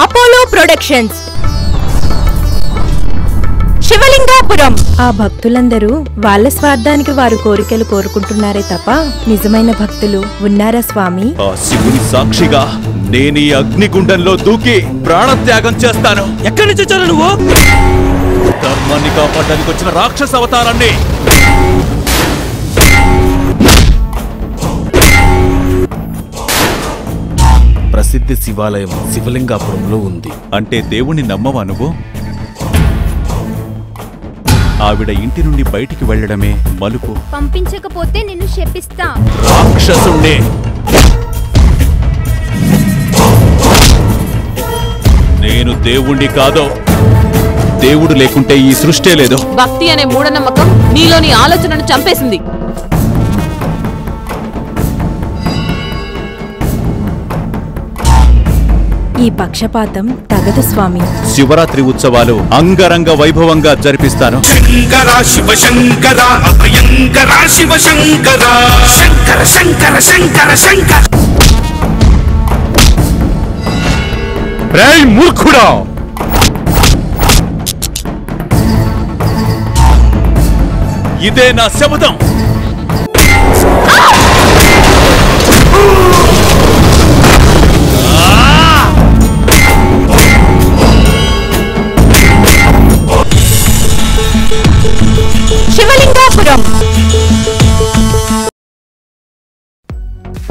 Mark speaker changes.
Speaker 1: Productions. Shivalingapuram.
Speaker 2: ఆ భక్తులందరూ వాళ్ళ స్వార్థానికి వారు కోరికలు కోరుకుంటున్నారే తప్ప నిజమైన భక్తులు ఉన్నారా స్వామి?
Speaker 3: ఆ శివుని సాక్షిగా నేను ఈ అగ్నిగుండంలో దూకి ప్రాణత్యాగం చేస్తాను.
Speaker 4: ఎక్కడి నుంచి వచ్చాను నువ్వు?
Speaker 3: ధర్మాన్ని కాపాడడానికి వచ్చిన రాక్షస అవతారాన్ని
Speaker 4: ప్రసిద్ధ శివాలయం శివలింగాపురంలో ఉంది.
Speaker 3: అంటే దేవుణ్ణి నమ్మవా నువ్వు ఆవిడ ఇంటి నుండి బయటికి వెళ్ళడమే మలుపు.
Speaker 5: పంపించకపోతే నిన్ను శపిస్తా.
Speaker 3: రాక్షసుణ్ణి! నేను దేవుణ్ణి కాదో? దేవుడు లేకుంటే ఈ సృష్టే లేదు.
Speaker 6: భక్తి అనే మూఢనమ్మకం నీలోని ఆలోచనను చంపేసింది.
Speaker 2: ఈ పక్షపాతం తగదు స్వామి.
Speaker 3: శివరాత్రి ఉత్సవాలు అంగరంగ వైభవంగా జరిపిస్తాను.
Speaker 7: శంకర శివ శంకర అభయంకర శివ శంకర శంకర శంకర శంకర. శంకర
Speaker 3: మూర్ఖుడా! ఇదే నా శపథం.